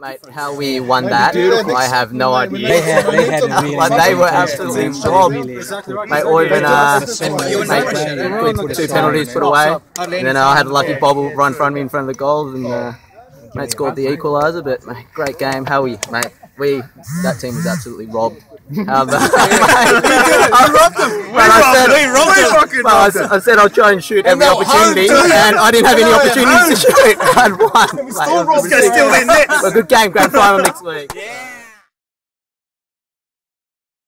Mate, how we won that, I have no idea. They had, they had really Like, they were absolutely robbed. Mate, Oyvind uh, mate, two, two penalties put away, and then uh, I had a lucky bobble run in front of me in front of the goal, and uh, mate scored the equaliser. But mate, great game, how we, mate, we that team was absolutely robbed. Um, I robbed them. I said, We robbed them. well, I, I said I'll try and shoot every opportunity, and I didn't have any opportunities to shoot. I had one. Like, It's gonna steal their nets. a good game, grand final next week.